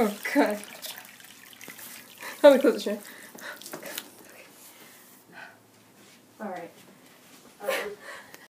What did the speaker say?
Oh god. Let me close the chair. Alright. Um.